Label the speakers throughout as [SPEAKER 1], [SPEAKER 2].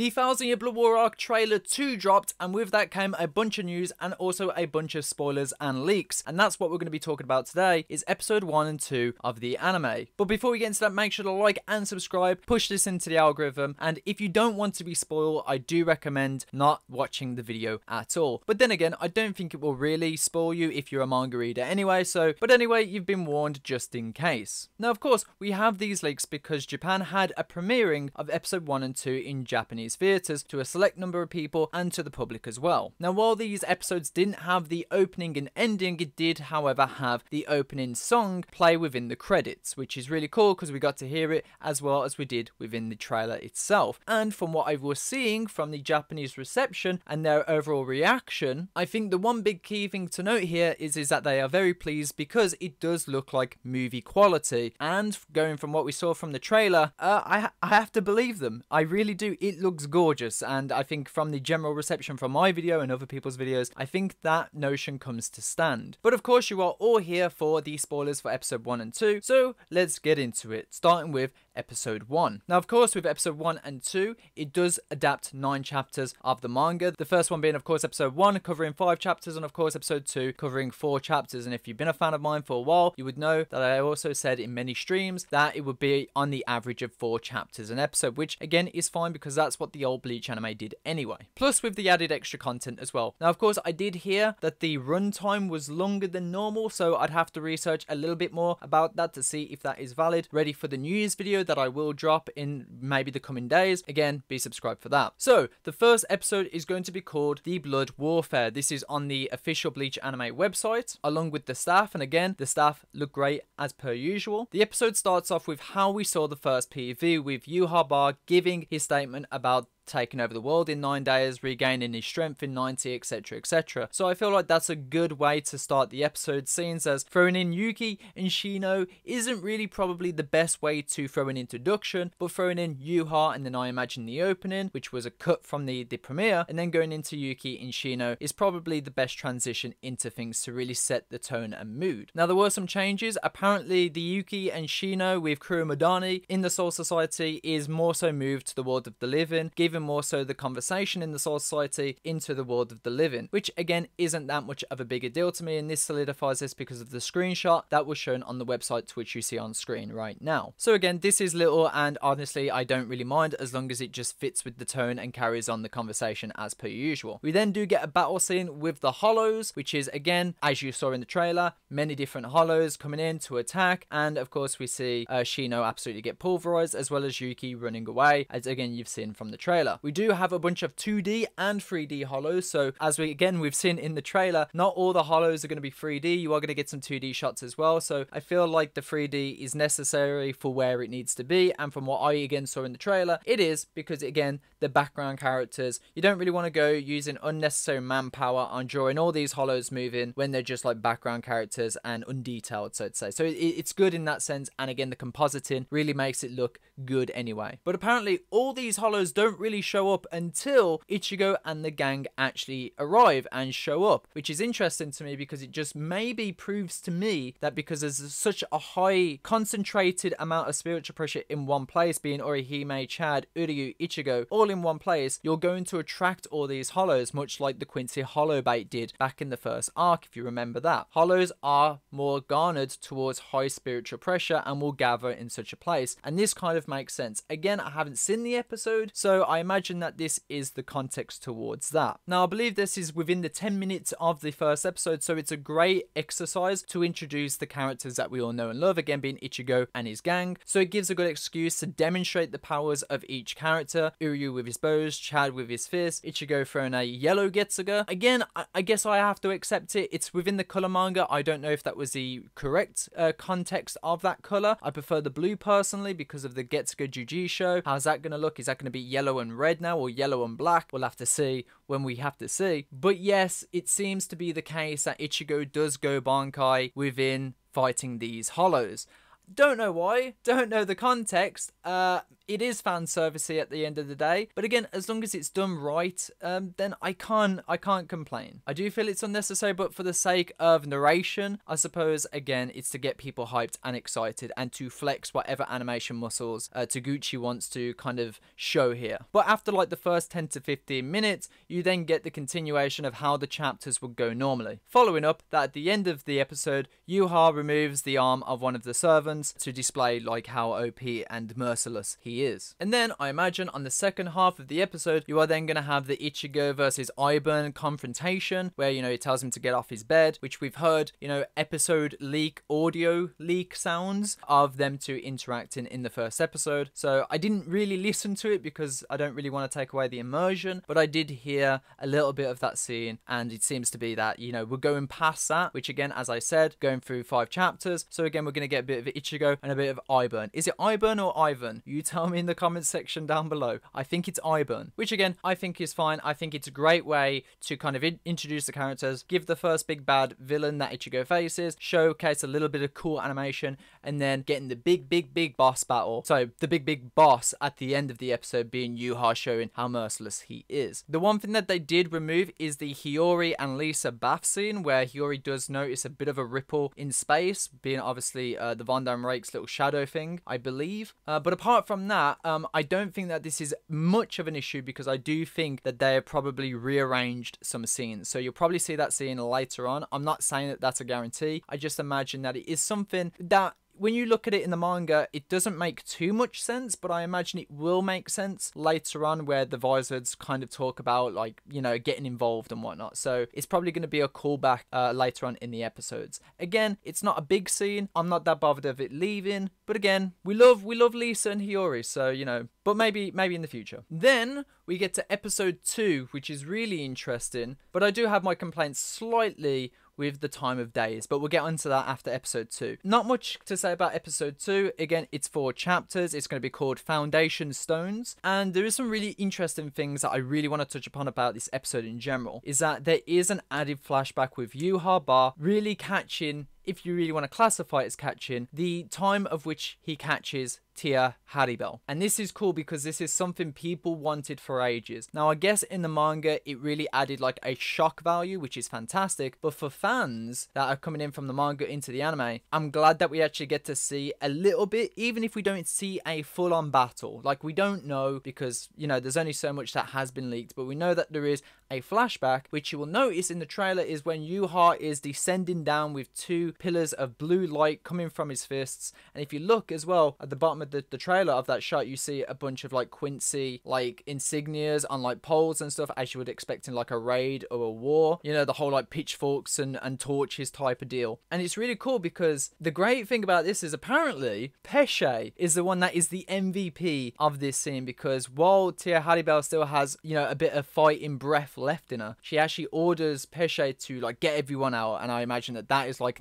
[SPEAKER 1] The Thousand Year Blood War Arc trailer 2 dropped, and with that came a bunch of news and also a bunch of spoilers and leaks. And that's what we're going to be talking about today, is episode 1 and 2 of the anime. But before we get into that, make sure to like and subscribe, push this into the algorithm, and if you don't want to be spoiled, I do recommend not watching the video at all. But then again, I don't think it will really spoil you if you're a manga reader anyway, so, but anyway, you've been warned just in case. Now, of course, we have these leaks because Japan had a premiering of episode 1 and 2 in Japanese theatres to a select number of people and to the public as well. Now, while these episodes didn't have the opening and ending, it did, however, have the opening song play within the credits, which is really cool because we got to hear it as well as we did within the trailer itself. And from what I was seeing from the Japanese reception and their overall reaction, I think the one big key thing to note here is, is that they are very pleased because it does look like movie quality. And going from what we saw from the trailer, uh, I, I have to believe them. I really do. It looks gorgeous. And I think from the general reception from my video and other people's videos, I think that notion comes to stand. But of course, you are all here for the spoilers for episode 1 and 2. So let's get into it, starting with episode 1. Now, of course, with episode 1 and 2, it does adapt 9 chapters of the manga. The first one being, of course, episode 1 covering 5 chapters, and of course, episode 2 covering 4 chapters. And if you've been a fan of mine for a while, you would know that I also said in many streams that it would be on the average of 4 chapters an episode, which again is fine because that's what the old Bleach anime did anyway. Plus, with the added extra content as well. Now, of course, I did hear that the runtime was longer than normal, so I'd have to research a little bit more about that to see if that is valid. Ready for the New Year's video that I will drop in maybe the coming days. Again, be subscribed for that. So, the first episode is going to be called The Blood Warfare. This is on the official Bleach anime website, along with the staff, and again, the staff look great as per usual. The episode starts off with how we saw the first PV with Yhwach giving his statement about taking over the world in nine days, regaining his strength in 90, etc. etc. So I feel like that's a good way to start the episode scenes as throwing in Yuki and Shino isn't really probably the best way to throw an introduction, but throwing in Yuha and then I imagine the opening, which was a cut from the, the premiere, and then going into Yuki and Shino is probably the best transition into things to really set the tone and mood. Now there were some changes. Apparently the Yuki and Shino with Kurumadani in the Soul Society is more so moved to the world of the living, given more so the conversation in the Soul Society into the world of the living, which again isn't that much of a bigger deal to me, and this solidifies this because of the screenshot that was shown on the website which you see on screen right now. So again, this is little, and honestly, I don't really mind as long as it just fits with the tone and carries on the conversation as per usual. We then do get a battle scene with the Hollows, which is again, as you saw in the trailer, many different Hollows coming in to attack, and of course we see uh, Shino absolutely get pulverized, as well as Yuki running away, as again you've seen from the trailer. We do have a bunch of 2D and 3D hollows, so as we again we've seen in the trailer, not all the hollows are going to be 3D. You are going to get some 2D shots as well. So I feel like the 3D is necessary for where it needs to be, and from what I again saw in the trailer, it is because again the background characters you don't really want to go using unnecessary manpower on drawing all these hollows moving when they're just like background characters and undetailed, so to say. So it's good in that sense, and again the compositing really makes it look good anyway. But apparently all these hollows don't really show up until Ichigo and the gang actually arrive and show up, which is interesting to me because it just maybe proves to me that because there's such a high concentrated amount of spiritual pressure in one place, being Orihime, Chad, Uryu, Ichigo, all in one place, you're going to attract all these hollows, much like the Quincy hollow bait did back in the first arc, if you remember that. Hollows are more garnered towards high spiritual pressure and will gather in such a place, and this kind of makes sense. Again, I haven't seen the episode, so I imagine that this is the context towards that. Now, I believe this is within the 10 minutes of the first episode, so it's a great exercise to introduce the characters that we all know and love, again being Ichigo and his gang. So it gives a good excuse to demonstrate the powers of each character. Uryu with his bows, Chad with his fists, Ichigo throwing a yellow Getsuga. Again, I, I guess I have to accept it. It's within the color manga. I don't know if that was the correct uh, context of that color. I prefer the blue personally because of the Getsuga Jujisho. How's that going to look? Is that going to be yellow and red now or yellow and black? We'll have to see when we have to see. But yes, it seems to be the case that Ichigo does go Bankai within fighting these hollows. Don't know why, don't know the context. Uh, it is fan servicey at the end of the day. But again, as long as it's done right, um, then I can't I can't complain. I do feel it's unnecessary, but for the sake of narration, I suppose again it's to get people hyped and excited and to flex whatever animation muscles uh, Taguchi wants to kind of show here. But after like the first 10 to 15 minutes, you then get the continuation of how the chapters would go normally. Following up that at the end of the episode, Yuha removes the arm of one of the servants to display like how OP and merciless he is. And then I imagine on the second half of the episode, you are then going to have the Ichigo versus Ebern confrontation where, you know, he tells him to get off his bed, which we've heard, you know, episode leak audio leak sounds of them two interacting in the first episode. So I didn't really listen to it because I don't really want to take away the immersion, but I did hear a little bit of that scene and it seems to be that, you know, we're going past that, which again, as I said, going through five chapters. So again, we're going to get a bit of Ichigo and a bit of Ebern. Is it Ebern or Ivan? You tell me in the comments section down below. I think it's Ebern, which again, I think is fine. I think it's a great way to kind of in- introduce the characters, give the first big bad villain that Ichigo faces, showcase a little bit of cool animation, and then getting the big, big, big boss battle. So the big, big boss at the end of the episode being Yuha showing how merciless he is. The one thing that they did remove is the Hiyori and Lisa bath scene where Hiyori does notice a bit of a ripple in space, being obviously uh, the Vandenreich's little shadow thing, I believe. Uh, but apart from that, um, I don't think that this is much of an issue because I do think that they have probably rearranged some scenes. So you'll probably see that scene later on. I'm not saying that that's a guarantee. I just imagine that it is something that when you look at it in the manga, it doesn't make too much sense, but I imagine it will make sense later on where the Vizards kind of talk about, like, you know, getting involved and whatnot. So it's probably going to be a callback uh, later on in the episodes. Again, it's not a big scene. I'm not that bothered of it leaving, but again, we love we love Lisa and Hiyori, so you know, but maybe maybe in the future. Then we get to episode two, which is really interesting, but I do have my complaints slightly with the time of days, but we'll get onto that after episode 2. Not much to say about episode 2. Again, it's four chapters. It's going to be called Foundation Stones, and there is some really interesting things that I really want to touch upon about this episode in general. Is that there is an added flashback with Yuha Ba really catching if you really want to classify it as catching, the time of which he catches Tia Haribel. And this is cool because this is something people wanted for ages. Now, I guess in the manga, it really added like a shock value, which is fantastic. But for fans that are coming in from the manga into the anime, I'm glad that we actually get to see a little bit, even if we don't see a full on battle. Like, we don't know because, you know, there's only so much that has been leaked, but we know that there is a flashback, which you will notice in the trailer is when Yuha is descending down with two pillars of blue light coming from his fists. And if you look as well at the bottom of the, the trailer of that shot, you see a bunch of like Quincy like insignias on like poles and stuff, as you would expect in like a raid or a war. You know, the whole like pitchforks and, and torches type of deal. And it's really cool because the great thing about this is apparently Pesche is the one that is the MVP of this scene because while Tia Haribel still has, you know, a bit of fighting breath left in her, she actually orders Pesche to like get everyone out. And I imagine that that is like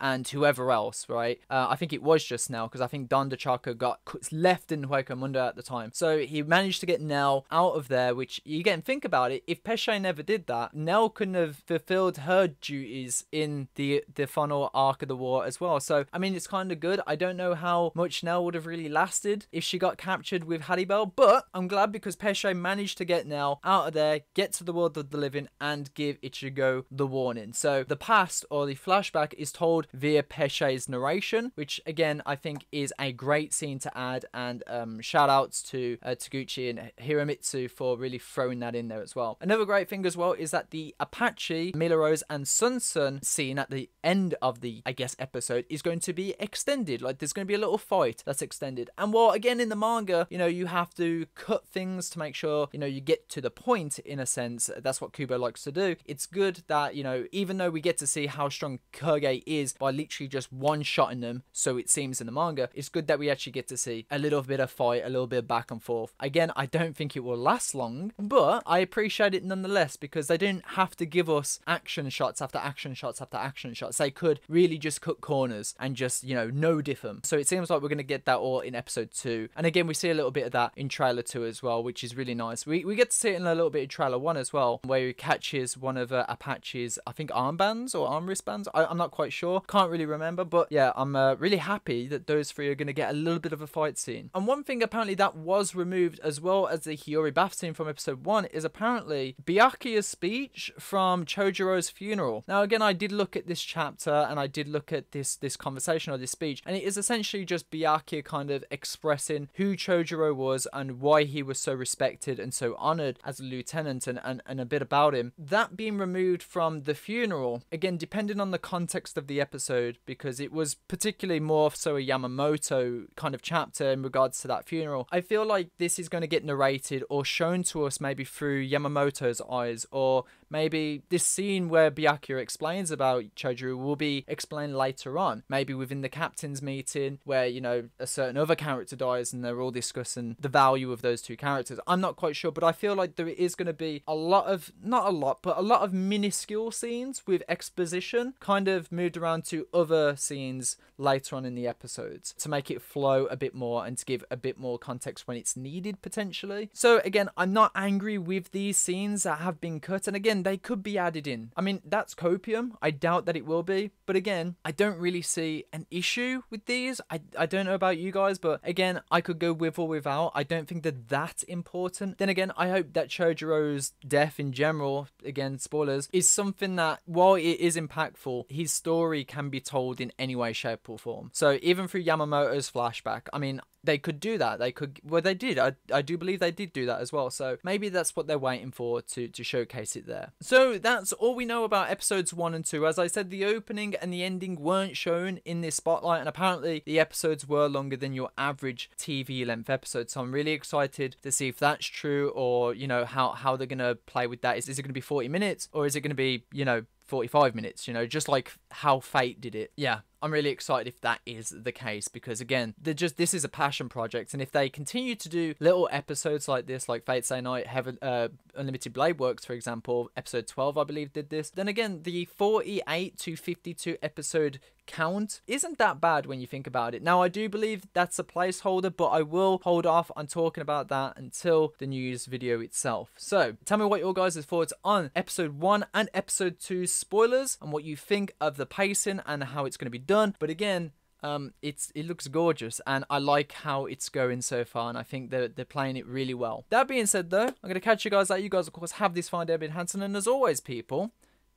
[SPEAKER 1] And whoever else, right? Uh, I think it was just Nell because I think Dondochakka got left in Hueco Mundo at the time. So he managed to get Nell out of there, which you again think about it. If Pesche never did that, Nell couldn't have fulfilled her duties in the the final arc of the war as well. So I mean, it's kind of good. I don't know how much Nell would have really lasted if she got captured with Haribel, but I'm glad because Pesche managed to get Nell out of there, get to the world of the living, and give Ichigo the warning. So the past or the flashback is told via Pesche's narration, which again I think is a great scene to add. And um, shout outs to uh, Taguchi and Hiramitsu for really throwing that in there as well. Another great thing as well is that the Apache, Mila Rose, and Sung-Sun scene at the end of the, I guess, episode is going to be extended. Like there's going to be a little fight that's extended. And while again in the manga, you know, you have to cut things to make sure, you know, you get to the point in a sense. That's what Kubo likes to do. It's good that, you know, even though we get to see how strong Kirge is by literally just one shotting them, so it seems in the manga, it's good that we actually get to see a little bit of fight, a little bit of back and forth. Again, I don't think it will last long, but I appreciate it nonetheless because they didn't have to give us action shots after action shots after action shots. They could really just cut corners and just, you know, no diff them. So it seems like we're going to get that all in episode two. And again, we see a little bit of that in trailer two as well, which is really nice. We, we get to see it in a little bit of trailer one as well, where he catches one of uh, Apache's, I think, armbands or arm wristbands. I, I'm not quite sure. Can't really remember, but yeah, I'm uh, really happy that those three are going to get a little bit of a fight scene. And one thing apparently that was removed as well as the Hiyori bath scene from episode 1 is apparently Byakuya's speech from Chojiro's funeral. Now again, I did look at this chapter and I did look at this this conversation or this speech and it is essentially just Byakuya kind of expressing who Chojiro was and why he was so respected and so honored as a lieutenant and, and, and a bit about him. That being removed from the funeral, again, depending on the context of the episode, because it was particularly more so a Yamamoto kind of chapter in regards to that funeral, I feel like this is going to get narrated or shown to us maybe through Yamamoto's eyes or Maybe this scene where Byakuya explains about Chojiro will be explained later on. Maybe within the captain's meeting where, you know, a certain other character dies and they're all discussing the value of those two characters. I'm not quite sure, but I feel like there is going to be a lot of, not a lot, but a lot of minuscule scenes with exposition kind of moved around to other scenes later on in the episodes to make it flow a bit more and to give a bit more context when it's needed potentially. So again, I'm not angry with these scenes that have been cut. And again, again, they could be added in. I mean, that's copium. I doubt that it will be. But again, I don't really see an issue with these. I, I don't know about you guys, but again, I could go with or without. I don't think they're that important. Then again, I hope that Chojiro's death in general, again, spoilers, is something that, while it is impactful, his story can be told in any way, shape, or form. So even through Yamamoto's flashback, I mean, they could do that. They could, well, they did. I, I do believe they did do that as well. So maybe that's what they're waiting for to, to showcase it there. So that's all we know about episodes one and two. As I said, the opening and the ending weren't shown in this spotlight, and apparently the episodes were longer than your average TV length episode. So I'm really excited to see if that's true or, you know, how, how they're going to play with that. Is, is it going to be 40 minutes or is it going to be, you know, 45 minutes, you know, just like how Fate did it. Yeah, I'm really excited if that is the case because again, they're just this is a passion project, and if they continue to do little episodes like this, like Fate Stay Night, Heaven, uh, Unlimited Blade Works, for example, episode 12, I believe, did this. Then again, the 48 to 52 episode count isn't that bad when you think about it. Now, I do believe that's a placeholder, but I will hold off on talking about that until the news video itself. So, tell me what your guys' thoughts on episode 1 and episode 2 spoilers and what you think of the pacing and how it's going to be done. But again, um, it's it looks gorgeous and I like how it's going so far and I think they're, they're playing it really well. That being said though, I'm going to catch you guys later. You guys of course have this fine day, Hanson and as always people,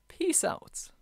[SPEAKER 1] peace out.